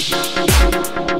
Música